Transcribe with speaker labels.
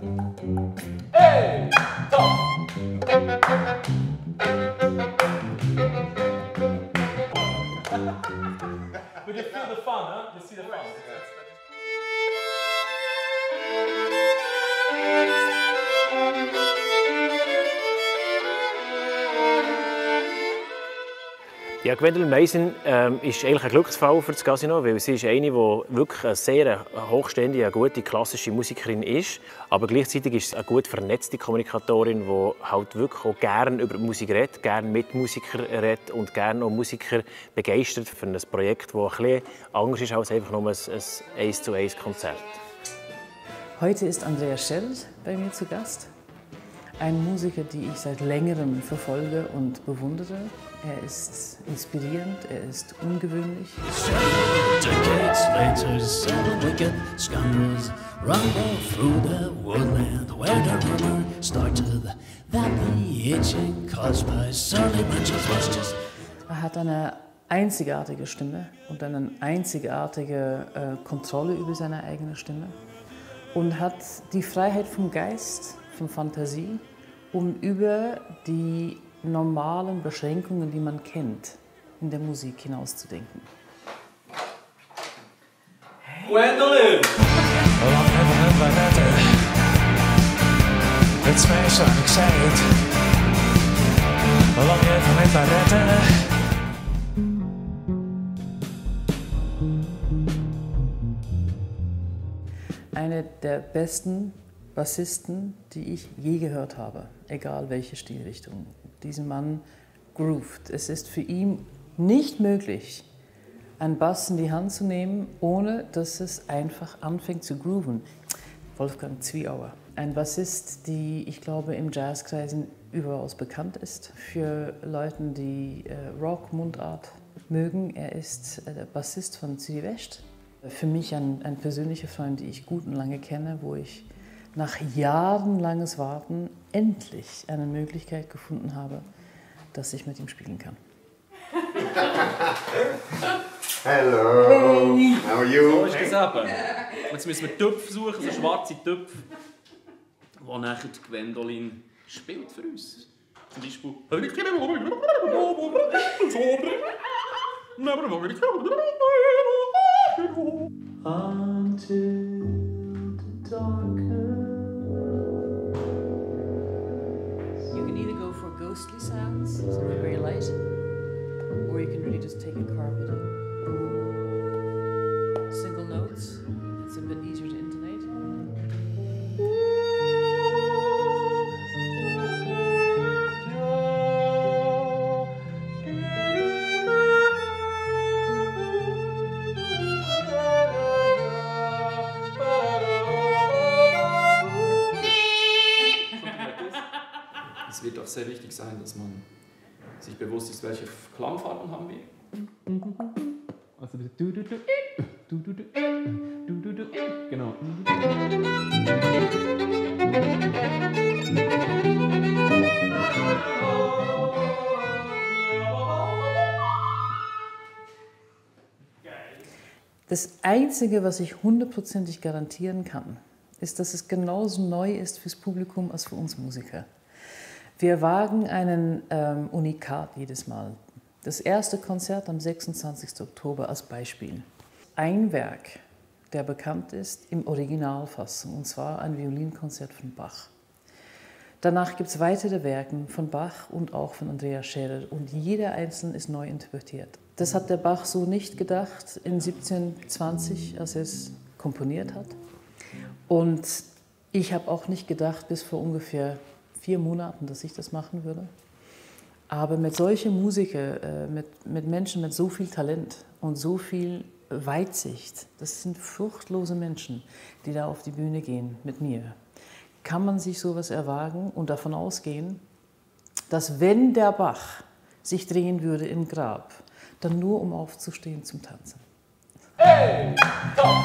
Speaker 1: Hey, but you feel the fun, huh? You see the fun.
Speaker 2: Ja, Gwendolyn Meisen ähm, ist eigentlich ein Glücksfall für das Casino, weil sie ist eine, die wirklich eine sehr hochstehende, eine gute klassische Musikerin ist, aber gleichzeitig ist sie eine gut vernetzte Kommunikatorin, die halt wirklich auch gerne über Musik redet, gerne mit Musikern redet und gerne auch Musiker begeistert für ein Projekt, das ein bisschen anders ist als einfach nur ein 1 zu 1 Konzert.
Speaker 3: Heute ist Andreas Schell bei mir zu Gast. Ein Musiker, den ich seit längerem verfolge und bewundere. Er ist inspirierend, er ist ungewöhnlich. Er hat eine einzigartige Stimme und eine einzigartige äh, Kontrolle über seine eigene Stimme und hat die Freiheit vom Geist von Fantasie, um über die normalen Beschränkungen, die man kennt, in der Musik hinauszudenken. Eine der besten Bassisten, die ich je gehört habe, egal welche Stilrichtung. Diesen Mann groovt. Es ist für ihn nicht möglich, einen Bass in die Hand zu nehmen, ohne dass es einfach anfängt zu grooven. Wolfgang Zwiauer, ein Bassist, die ich glaube im Jazzkreisen überaus bekannt ist. Für Leute, die äh, Rock, Mundart mögen. Er ist äh, der Bassist von Zürich West. Für mich ein, ein persönlicher Freund, den ich gut und lange kenne, wo ich nach jahrelanges Warten endlich eine Möglichkeit gefunden habe, dass ich mit ihm spielen kann.
Speaker 4: Hello. How are you?
Speaker 5: So ist das eben. Jetzt müssen wir Töpfe suchen, so schwarze Töpfe, die nachher die Gwendolyn spielt für uns. Zum Beispiel.
Speaker 3: You ghostly sounds, something very light, or you can really just take a carpet single notes. It's a bit easier to
Speaker 5: Es wird auch sehr wichtig sein, dass man sich bewusst ist, welche Klangfarben haben wir.
Speaker 1: Also du du du du du du du du du genau.
Speaker 3: Das Einzige, was ich hundertprozentig garantieren kann, ist, dass es genauso neu ist fürs Publikum als für uns Musiker. Wir wagen einen ähm, Unikat jedes Mal. Das erste Konzert am 26. Oktober als Beispiel. Ein Werk, der bekannt ist im Originalfassung, und zwar ein Violinkonzert von Bach. Danach gibt es weitere Werke von Bach und auch von Andreas Scherer und jeder einzelne ist neu interpretiert. Das hat der Bach so nicht gedacht in 1720, als er es komponiert hat. Und ich habe auch nicht gedacht bis vor ungefähr vier Monaten, dass ich das machen würde. Aber mit solchen Musikern, äh, mit, mit Menschen mit so viel Talent und so viel Weitsicht, das sind furchtlose Menschen, die da auf die Bühne gehen mit mir, kann man sich sowas erwagen und davon ausgehen, dass wenn der Bach sich drehen würde im Grab, dann nur um aufzustehen zum Tanzen.
Speaker 1: Hey, top.